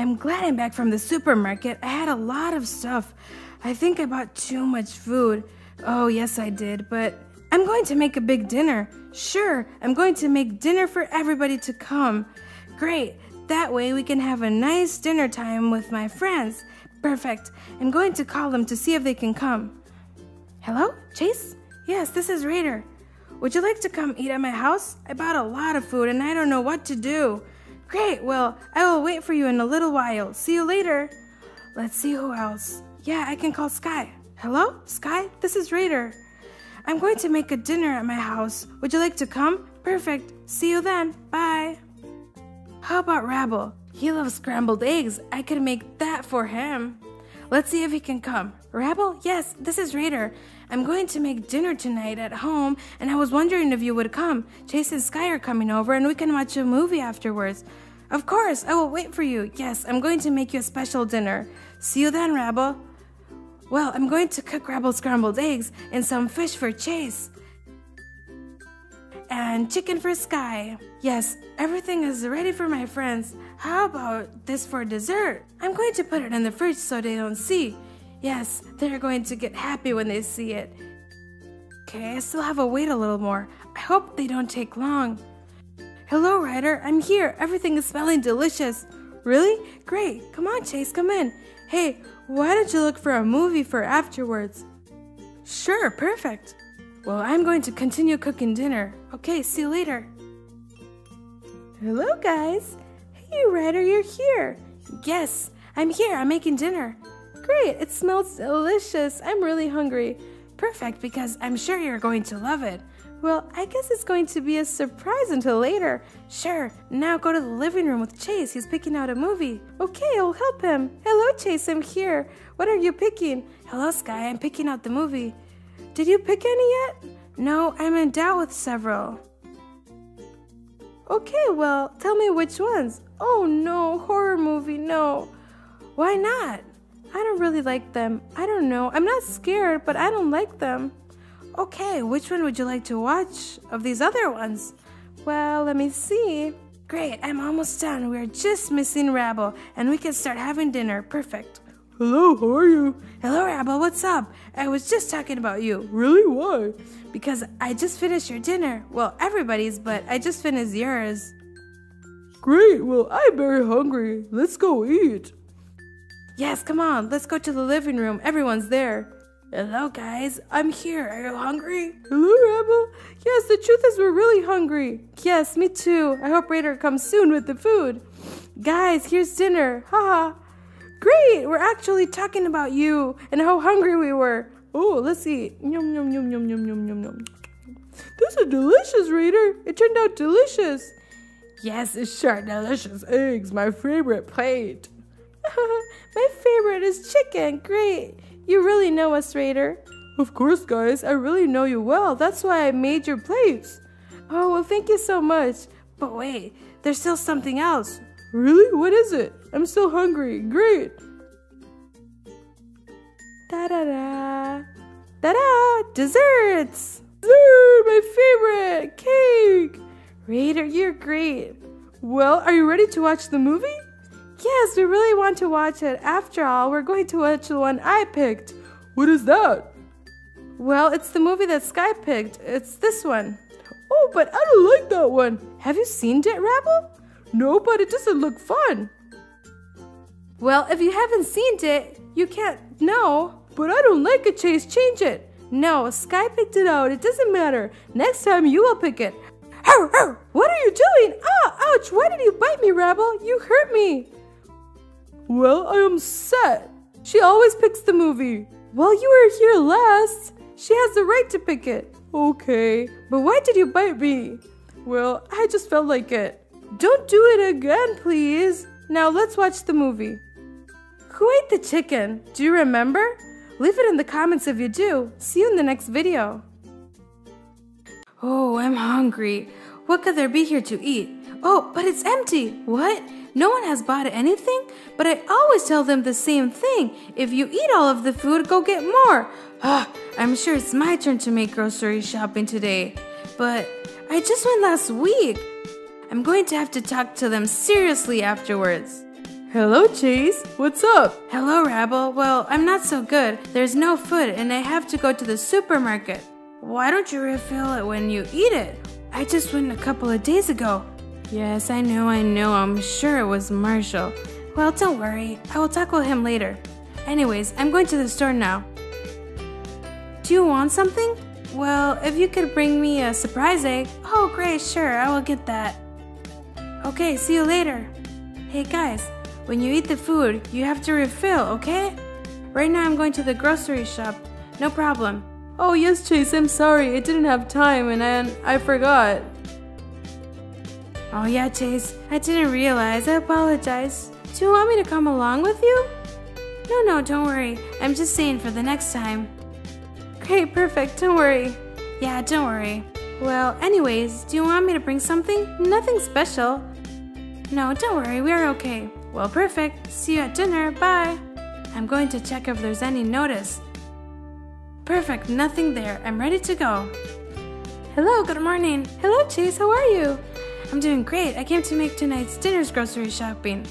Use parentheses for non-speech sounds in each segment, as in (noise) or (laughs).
I'm glad I'm back from the supermarket. I had a lot of stuff. I think I bought too much food. Oh, yes, I did, but I'm going to make a big dinner. Sure, I'm going to make dinner for everybody to come. Great, that way we can have a nice dinner time with my friends. Perfect. I'm going to call them to see if they can come. Hello, Chase? Yes, this is Raider. Would you like to come eat at my house? I bought a lot of food and I don't know what to do. Great, well, I will wait for you in a little while. See you later. Let's see who else. Yeah, I can call Skye. Hello, Skye? This is Raider. I'm going to make a dinner at my house. Would you like to come? Perfect. See you then. Bye. How about Rubble? He loves scrambled eggs. I could make that for him. Let's see if he can come. Rubble? Yes, this is Raider. I'm going to make dinner tonight at home, and I was wondering if you would come. Chase and Skye are coming over, and we can watch a movie afterwards. Of course, I will wait for you. Yes, I'm going to make you a special dinner. See you then, Rubble. Well, I'm going to cook Rubble scrambled eggs and some fish for Chase. And chicken for Skye. Yes, everything is ready for my friends. How about this for dessert? I'm going to put it in the fridge so they don't see. Yes, they're going to get happy when they see it. Okay, I still have to wait a little more. I hope they don't take long. Hello, Ryder. I'm here. Everything is smelling delicious. Really? Great. Come on, Chase, come in. Hey, why don't you look for a movie for afterwards? Sure, perfect. Well, I'm going to continue cooking dinner. Okay, see you later. Hello, guys. Hey, Ryder, you're here. Yes, I'm here. I'm making dinner. Great, it smells delicious. I'm really hungry. Perfect, because I'm sure you're going to love it. Well, I guess it's going to be a surprise until later. Sure, now go to the living room with Chase. He's picking out a movie. Okay, I'll help him. Hello, Chase, I'm here. What are you picking? Hello, Skye, I'm picking out the movie. Did you pick any yet? No, I'm in doubt with several. Okay, well, tell me which ones. Oh no, horror movie, no. Why not? I don't really like them. I don't know. I'm not scared, but I don't like them. Okay, which one would you like to watch of these other ones? Well, let me see. Great, I'm almost done. We're just missing Rubble, and we can start having dinner. Perfect. Hello, how are you? Hello, Rubble, what's up? I was just talking about you. Really? Why? Because I just finished your dinner. Well, everybody's, but I just finished yours. Great, well, I'm very hungry. Let's go eat. Yes, come on, let's go to the living room. Everyone's there. Hello, guys. I'm here. Are you hungry? Hello, Rebel. Yes, the truth is we're really hungry. Yes, me too. I hope Raider comes soon with the food. Guys, here's dinner. Haha. Great! We're actually talking about you and how hungry we were. Oh, let's eat. Yum, yum, yum, yum, yum, yum, yum, yum. This is delicious, Raider. It turned out delicious. Yes, it's sure delicious. Eggs, my favorite plate. (laughs) My favorite is chicken. Great. You really know us, Raider. Of course, guys. I really know you well. That's why I made your plates. Oh, well, thank you so much. But wait, there's still something else. Really? What is it? I'm still hungry. Great. Da da da. Da da! Desserts! Dessert! My favorite! Cake! Raider, you're great. Well, are you ready to watch the movie? Yes, we really want to watch it. After all, we're going to watch the one I picked. What is that? Well, it's the movie that Skye picked. It's this one. Oh, but I don't like that one. Have you seen it, Rubble? No, but it doesn't look fun. Well, if you haven't seen it, you can't know. But I don't like it, Chase. Change it. No, Skye picked it out. It doesn't matter. Next time you will pick it. What are you doing? Ah, ouch! Why did you bite me, Rubble? You hurt me. Well, I am set. She always picks the movie. Well, you were here last. She has the right to pick it. Okay, but why did you bite me? Well, I just felt like it. Don't do it again, please. Now let's watch the movie. Who ate the chicken? Do you remember? Leave it in the comments if you do. See you in the next video. Oh, I'm hungry. What could there be here to eat? Oh, but it's empty. What? No one has bought anything? But I always tell them the same thing. If you eat all of the food, go get more. Ah, I'm sure it's my turn to make grocery shopping today. But I just went last week. I'm going to have to talk to them seriously afterwards. Hello, Chase. What's up? Hello, Rubble. Well, I'm not so good. There's no food and I have to go to the supermarket. Why don't you refill it when you eat it? I just went a couple of days ago. Yes, I know, I know. I'm sure it was Marshall. Well, don't worry. I will tackle him later. Anyways, I'm going to the store now. Do you want something? Well, if you could bring me a surprise egg. Oh, great, sure, I will get that. Okay, see you later. Hey guys, when you eat the food, you have to refill, okay? Right now I'm going to the grocery shop. No problem. Oh, yes, Chase, I'm sorry. I didn't have time and I, I forgot. Oh, yeah, Chase, I didn't realize. I apologize. Do you want me to come along with you? No, no, don't worry. I'm just saying for the next time. Great, perfect, don't worry. Yeah, don't worry. Well, anyways, do you want me to bring something? Nothing special. No, don't worry, we're okay. Well, perfect. See you at dinner. Bye. I'm going to check if there's any notice. Perfect, nothing there. I'm ready to go. Hello, good morning. Hello, Chase, how are you? I'm doing great. I came to make tonight's dinner's grocery shopping.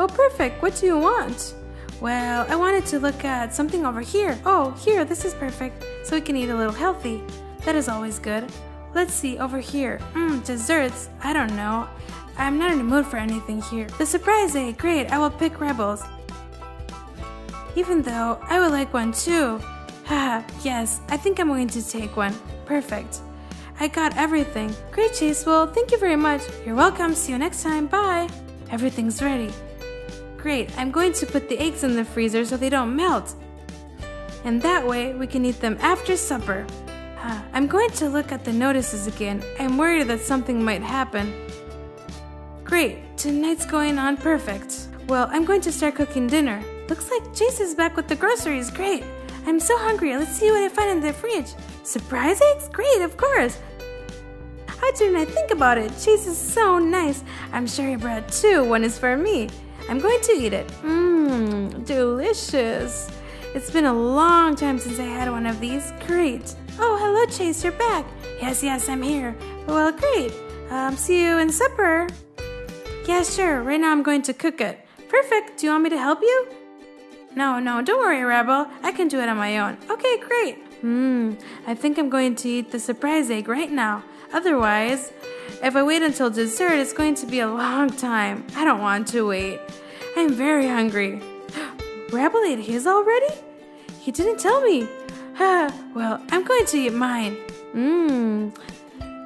Oh, perfect. What do you want? Well, I wanted to look at something over here. Oh, here, this is perfect. So we can eat a little healthy. That is always good. Let's see, over here. Mmm, desserts. I don't know. I'm not in the mood for anything here. The surprise egg, great, I will pick Rebels. Even though I would like one too. Haha, (sighs) yes, I think I'm going to take one. Perfect. I got everything. Great, Chase. Well, thank you very much. You're welcome. See you next time. Bye. Everything's ready. Great, I'm going to put the eggs in the freezer so they don't melt. And that way we can eat them after supper. (sighs) I'm going to look at the notices again. I'm worried that something might happen. Great, tonight's going on perfect. Well, I'm going to start cooking dinner. Looks like Chase is back with the groceries. Great. I'm so hungry. Let's see what I find in the fridge. Surprise eggs? Great, of course. How didn't I think about it? Chase is so nice. I'm sure he brought two. One is for me. I'm going to eat it. Mmm, delicious. It's been a long time since I had one of these. Great. Oh, hello, Chase. You're back. Yes, yes, I'm here. Well, great. Um, see you in supper. Yeah, sure. Right now I'm going to cook it. Perfect. Do you want me to help you? No, no, don't worry, Rebel. I can do it on my own. Okay, great. Hmm, I think I'm going to eat the surprise egg right now. Otherwise, if I wait until dessert, it's going to be a long time. I don't want to wait. I'm very hungry. (gasps) Rebel ate his already? He didn't tell me. (sighs) well, I'm going to eat mine. Mmm,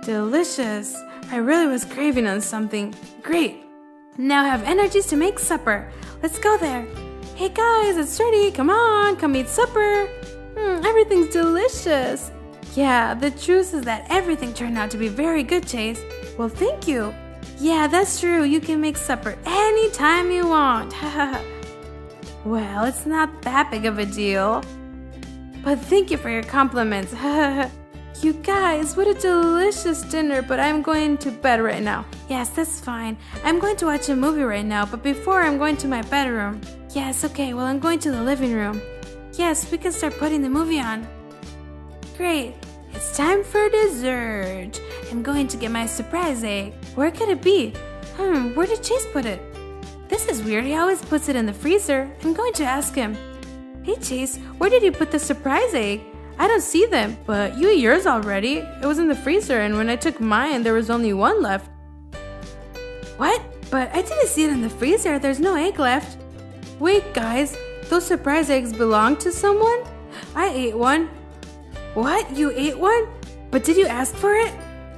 delicious. I really was craving on something. Great. Now I have energies to make supper. Let's go there. Hey guys, it's ready. Come on, come eat supper. Hmm, everything's delicious. Yeah, the truth is that everything turned out to be very good, Chase. Well, thank you. Yeah, that's true. You can make supper anytime you want. (laughs) well, it's not that big of a deal. But thank you for your compliments. (laughs) You guys, what a delicious dinner, but I'm going to bed right now. Yes, that's fine. I'm going to watch a movie right now, but before I'm going to my bedroom. Yes, okay, well, I'm going to the living room. Yes, we can start putting the movie on. Great, it's time for dessert. I'm going to get my surprise egg. Where could it be? Hmm, where did Chase put it? This is weird, he always puts it in the freezer. I'm going to ask him. Hey Chase, where did you put the surprise egg? I don't see them, but you ate yours already. It was in the freezer, and when I took mine, there was only one left. What? But I didn't see it in the freezer. There's no egg left. Wait, guys. Those surprise eggs belong to someone? I ate one. What? You ate one? But did you ask for it?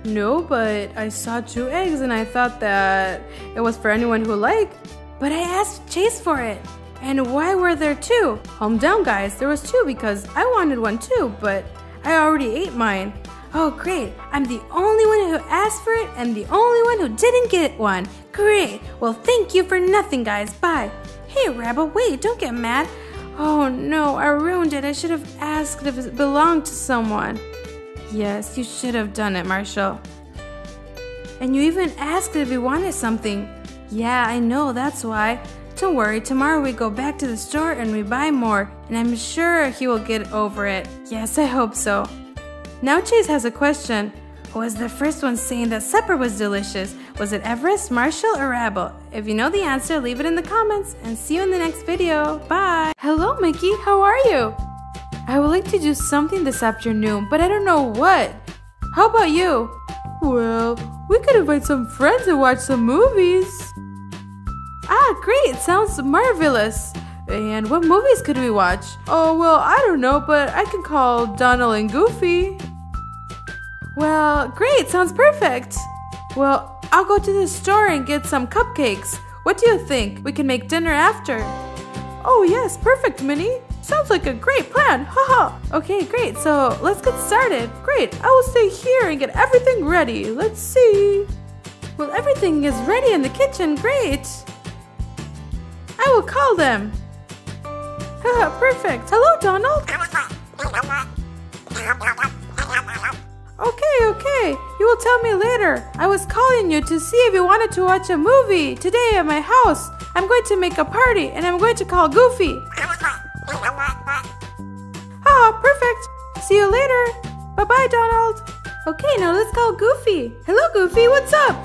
No, but I saw two eggs and I thought that it was for anyone who liked. But I asked Chase for it. And why were there two? Calm down, guys. There was two because I wanted one too, but I already ate mine. Oh, great. I'm the only one who asked for it and the only one who didn't get one. Great. Well, thank you for nothing, guys. Bye. Hey, Rebel, wait, don't get mad. Oh no, I ruined it. I should have asked if it belonged to someone. Yes, you should have done it, Marshall. And you even asked if he wanted something. Yeah, I know, that's why. Don't worry, tomorrow we go back to the store and we buy more, and I'm sure he will get over it. Yes, I hope so. Now Chase has a question. Who was the first one saying that supper was delicious? Was it Everest, Marshall, or Rubble? If you know the answer, leave it in the comments and see you in the next video. Bye! Hello, Mickey. How are you? I would like to do something this afternoon, but I don't know what. How about you? Well, we could invite some friends and watch some movies. Ah, great! Sounds marvelous. And what movies could we watch? Oh, well, I don't know, but I can call Donald and Goofy. Well, great! Sounds perfect. Well, I'll go to the store and get some cupcakes. What do you think? We can make dinner after. Oh, yes, perfect, Minnie. Sounds like a great plan. Haha. okay, great. So let's get started. Great. I will stay here and get everything ready. Let's see. Well, everything is ready in the kitchen. Great. I will call them. Haha, perfect. Hello, Donald. Okay, okay. You will tell me later. I was calling you to see if you wanted to watch a movie today at my house. I'm going to make a party and I'm going to call Goofy. Ah, perfect. See you later. Bye bye, Donald. Okay, now let's call Goofy. Hello, Goofy. What's up?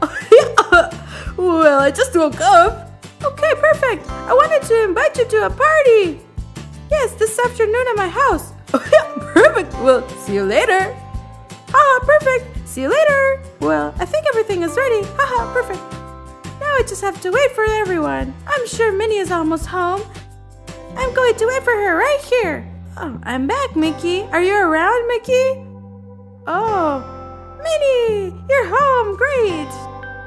(laughs) well, I just woke up. Okay, perfect. I wanted to invite you to a party. Yes, this afternoon at my house. (laughs) perfect. Well, see you later. Ah, perfect. See you later. Well, I think everything is ready. Haha, perfect. Now I just have to wait for everyone. I'm sure Minnie is almost home. I'm going to wait for her right here. Oh, I'm back, Mickey. Are you around, Mickey? Oh, Minnie, you're home. Great.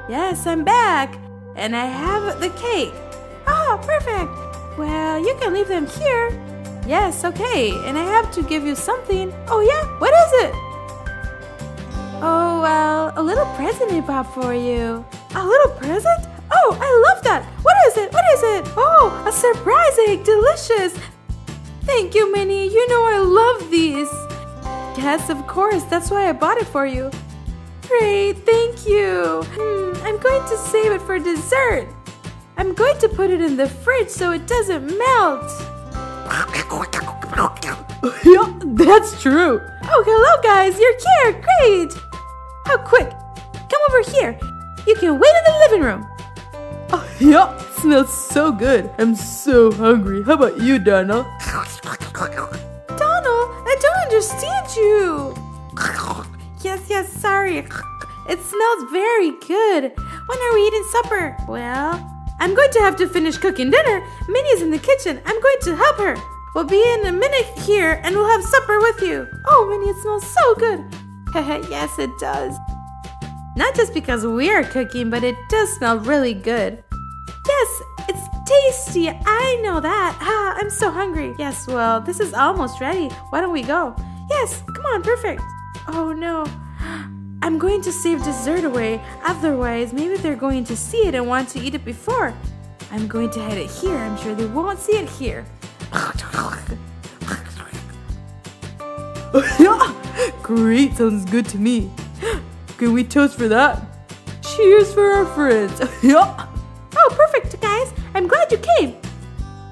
Yes, I'm back. And I have the cake. Oh, perfect. Well, you can leave them here. Yes, okay. And I have to give you something. Oh, yeah? What is it? Oh, well, a little present I bought for you. A little present? Oh, I love that. What is it? What is it? Oh, a surprise egg. Delicious. Thank you, Minnie. You know I love these. Yes, of course. That's why I bought it for you. Great, thank you. Hmm, I'm going to save it for dessert. I'm going to put it in the fridge so it doesn't melt. (laughs) yeah, that's true. Oh, hello, guys. You're here. Great. How quick. Come over here. You can wait in the living room. Oh, yeah, smells so good. I'm so hungry. How about you, Donald? Donald, I don't understand you. Yes, sorry. It smells very good. When are we eating supper? Well, I'm going to have to finish cooking dinner. Minnie's in the kitchen. I'm going to help her. We'll be in a minute here and we'll have supper with you. Oh, Minnie, it smells so good. (laughs) yes, it does. Not just because we are cooking, but it does smell really good. Yes, it's tasty. I know that. (laughs) Ah, I'm so hungry. Yes, well, this is almost ready. Why don't we go? Yes, come on, perfect. Oh no. (gasps) I'm going to save dessert away. Otherwise, maybe they're going to see it and want to eat it before. I'm going to hide it here. I'm sure they won't see it here. (laughs) Great, sounds good to me. (gasps) Can we toast for that? Cheers for our friends. (laughs) oh, perfect, guys. I'm glad you came.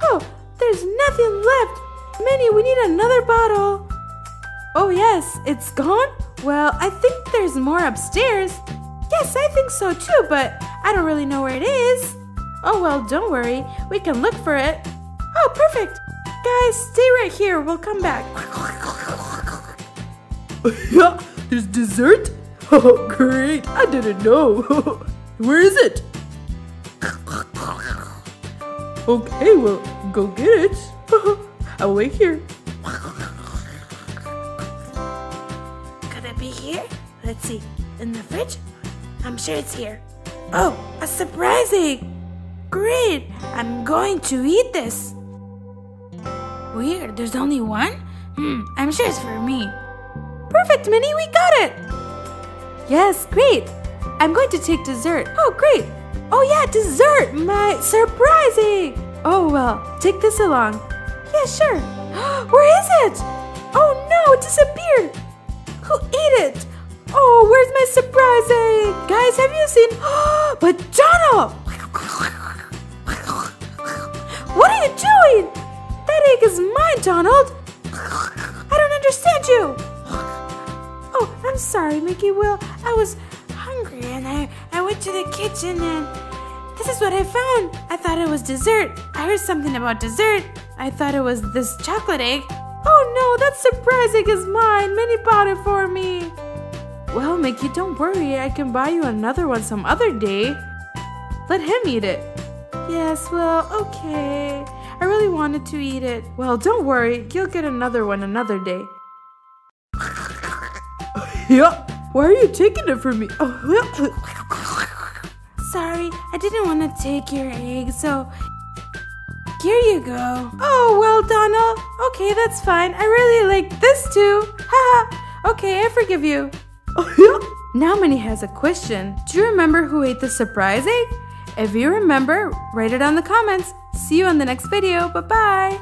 Oh, there's nothing left. Minnie, we need another bottle. Oh, yes, it's gone? Well, I think there's more upstairs. Yes, I think so too, but I don't really know where it is. Oh, well, don't worry. We can look for it. Oh, perfect. Guys, stay right here. We'll come back. (laughs) yeah, there's dessert? (laughs) Oh, great. I didn't know. (laughs) Where is it? Okay, well, go get it. I'll wait here. Let's see. In the fridge? I'm sure it's here. Oh, a surprise egg! Great! I'm going to eat this. Weird, there's only one? Hmm, I'm sure it's for me. Perfect, Minnie, we got it! Yes, great! I'm going to take dessert. Oh, great! Oh, yeah, dessert! My surprise egg! Oh, well, take this along. Yeah, sure. (gasps) Where is it? Oh no, it disappeared! Who ate it? Oh, where's my surprise egg? Guys, have you seen? (gasps) but Donald! What are you doing? That egg is mine, Donald! I don't understand you! Oh, I'm sorry, Mickey Will. I was hungry and I went to the kitchen and this is what I found. I thought it was dessert. I heard something about dessert. I thought it was this chocolate egg. Oh no, that surprise egg is mine. Minnie bought it for me. Well, Mickey, don't worry. I can buy you another one some other day. Let him eat it. Yes, well, okay. I really wanted to eat it. Well, don't worry. You'll get another one another day. (laughs) yeah. Why are you taking it from me? (laughs) Sorry, I didn't want to take your egg, so here you go. Oh, well, Donna. Okay, that's fine. I really like this too. Haha. okay, I forgive you. (laughs) now Minnie has a question. Do you remember who ate the surprise egg? If you remember, write it on the comments. See you on the next video. Bye bye.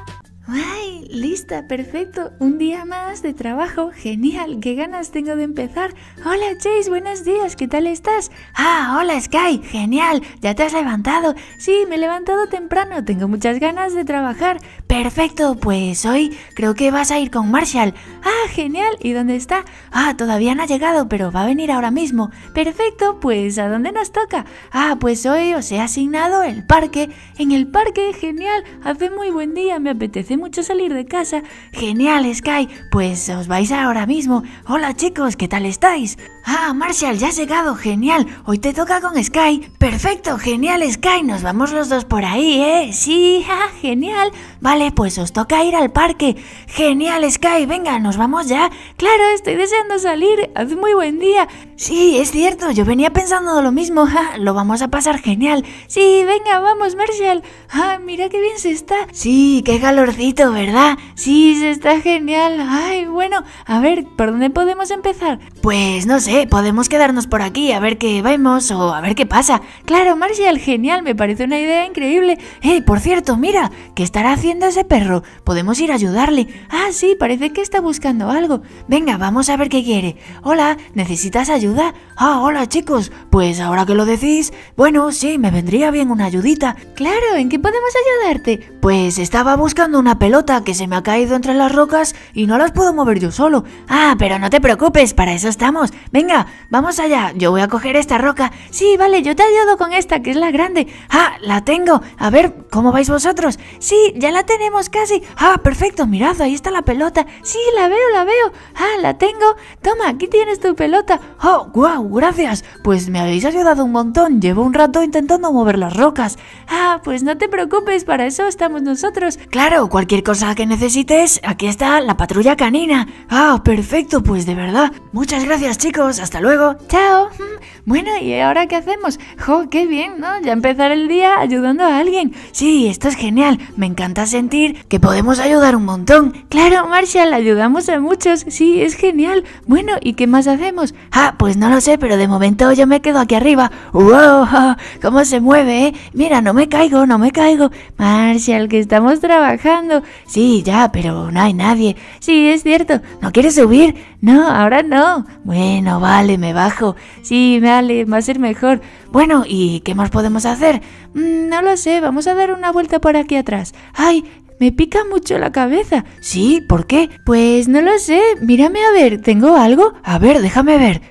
¡Ay! Lista, perfecto. Un día más de trabajo. Genial. Qué ganas tengo de empezar. Hola Chase, buenos días. ¿Qué tal estás? Ah, hola Sky. Genial. ¿Ya te has levantado? Sí, me he levantado temprano. Tengo muchas ganas de trabajar. Perfecto, pues hoy creo que vas a ir con Marshall. Ah, genial. ¿Y dónde está? Ah, todavía no ha llegado, pero va a venir ahora mismo. Perfecto, pues ¿a dónde nos toca? Ah, pues hoy os he asignado el parque. En el parque, genial. Hace muy buen día, me apetece mucho salir de casa. Genial, Sky. Pues os vais ahora mismo. Hola chicos, ¿qué tal estáis? Ah, Marshall, ya has llegado, genial. Hoy te toca con Sky. Perfecto, genial, Sky. Nos vamos los dos por ahí, ¿eh? Sí, (laughs) genial. Vale, pues os toca ir al parque. Genial, Sky. Venga, nos vamos ya. Claro, estoy deseando salir. Hace muy buen día. Sí, es cierto. Yo venía pensando lo mismo. Lo vamos a pasar genial. Sí, venga, vamos, Marshall. Ah, mira qué bien se está. Sí, qué calorcito, ¿verdad? Sí, se está genial. Ay, bueno, a ver, ¿por dónde podemos empezar? Pues no sé podemos quedarnos por aquí a ver qué vemos o a ver qué pasa. Claro, Marshall, genial, me parece una idea increíble. Eh, por cierto, mira, ¿qué estará haciendo ese perro? Podemos ir a ayudarle. Ah, sí, parece que está buscando algo. Venga, vamos a ver qué quiere. Hola, ¿necesitas ayuda? Ah, hola chicos, pues ahora que lo decís, bueno, sí, me vendría bien una ayudita. Claro, ¿en qué podemos ayudarte? Pues estaba buscando una pelota que se me ha caído entre las rocas y no las puedo mover yo solo. Ah, pero no te preocupes, para eso estamos. Venga, vamos allá. Yo voy a coger esta roca. Sí, vale, yo te ayudo con esta, que es la grande. Ah, la tengo. A ver, ¿cómo vais vosotros? Sí, ya la tenemos casi. Ah, perfecto, mirad, ahí está la pelota. Sí, la veo, la veo. Ah, la tengo. Toma, aquí tienes tu pelota. Oh, guau, gracias. Pues me habéis ayudado un montón. Llevo un rato intentando mover las rocas. Ah, pues no te preocupes, para eso estamos nosotros. Claro, cualquier cosa que necesites, aquí está la patrulla canina. Ah, perfecto, pues de verdad. Muchas gracias, chicos hasta luego. Chao. (laughs) Bueno, ¿y ahora qué hacemos? ¡Jo, qué bien, ¿no? Ya empezar el día ayudando a alguien. Sí, esto es genial. Me encanta sentir que podemos ayudar un montón. Claro, Marshall, ayudamos a muchos. Sí, es genial. Bueno, ¿y qué más hacemos? Ah, pues no lo sé, pero de momento yo me quedo aquí arriba. ¡Wow! (laughs) ¿Cómo se mueve, eh? Mira, no me caigo, no me caigo. Marshall, que estamos trabajando. Sí, ya, pero no hay nadie. Sí, es cierto. ¿No quieres subir? No, ahora no. Bueno, vale, me bajo. Sí, vale, va a ser mejor. Bueno, ¿y qué más podemos hacer? Mm, no lo sé, vamos a dar una vuelta por aquí atrás. ¡Ay! Me pica mucho la cabeza. Sí, ¿por qué? Pues no lo sé. Mírame a ver, ¿tengo algo? A ver, déjame ver.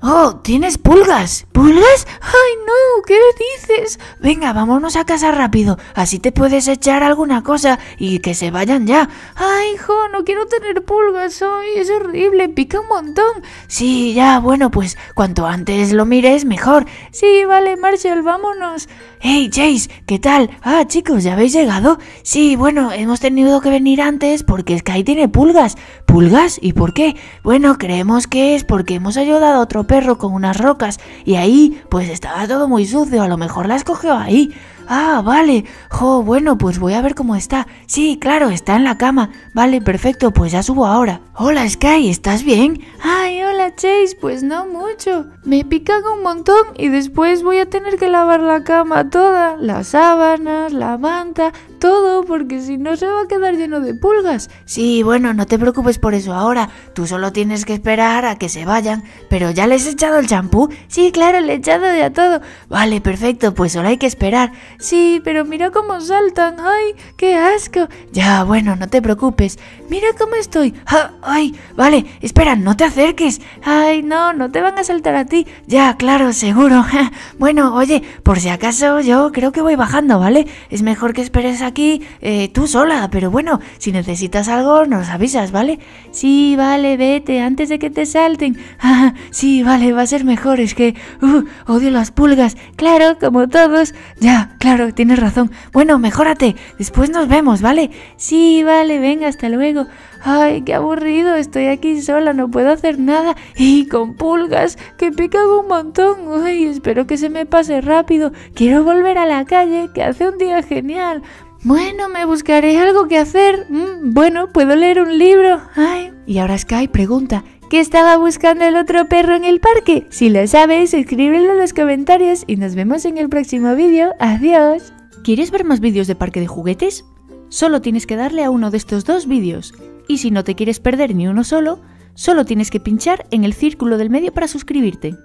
¡Oh! ¿Tienes pulgas? ¿Pulgas? ¡Ay, no! ¿Qué dices? Venga, vámonos a casa rápido. Así te puedes echar alguna cosa y que se vayan ya. ¡Ay, hijo! No quiero tener pulgas hoy. Es horrible. Pica un montón. Sí, ya, bueno, pues cuanto antes lo mires, mejor. Sí, vale, Marshall, vámonos. ¡Hey, Chase! ¿Qué tal? Ah, chicos, ¿ya habéis llegado? Sí, bueno, hemos tenido que venir antes porque Sky tiene pulgas. ¿Pulgas? ¿Y por qué? Bueno, creemos que es porque hemos ayudado a otro perro con unas rocas y ahí pues estaba todo muy sucio, a lo mejor las cogió ahí. Ah, vale. Jo, bueno, pues voy a ver cómo está. Sí, claro, está en la cama. Vale, perfecto, pues ya subo ahora. Hola, Sky, ¿estás bien? Ay, hola, Chase, pues no mucho. Me pican un montón y después voy a tener que lavar la cama toda, las sábanas, la manta, todo porque si no se va a quedar lleno de pulgas. Sí, bueno, no te preocupes por eso ahora. Tú solo tienes que esperar a que se vayan. Pero ya les he echado el champú. Sí, claro, le he echado ya todo. Vale, perfecto, pues solo hay que esperar. Sí, pero mira cómo saltan. Ay, qué asco. Ya, bueno, no te preocupes. Mira cómo estoy. Ah, ay, vale, espera, no te acerques. Ay, no, no te van a saltar a ti. Ya, claro, seguro. (laughs) bueno, oye, por si acaso yo creo que voy bajando, ¿vale? Es mejor que esperes aquí eh, tú sola, pero bueno, si necesitas algo nos avisas, ¿vale? Sí, vale, vete antes de que te salten. (laughs) Ah, sí, vale, va a ser mejor, es que uh, odio las pulgas. Claro, como todos. Ya, claro, tienes razón. Bueno, mejórate, después nos vemos, ¿vale? Sí, vale, venga, hasta luego. Ay, qué aburrido, estoy aquí sola, no puedo hacer nada. Y con pulgas, que pican un montón. Ay, espero que se me pase rápido. Quiero volver a la calle, que hace un día genial. Bueno, me buscaré algo que hacer. Mm, bueno, puedo leer un libro. Ay. Y ahora Sky pregunta, ¿qué estaba buscando el otro perro en el parque? Si lo sabes, escríbelo en los comentarios y nos vemos en el próximo vídeo. Adiós. ¿Quieres ver más vídeos de parque de juguetes? Solo tienes que darle a uno de estos dos vídeos. Y si no te quieres perder ni uno solo, solo tienes que pinchar en el círculo del medio para suscribirte.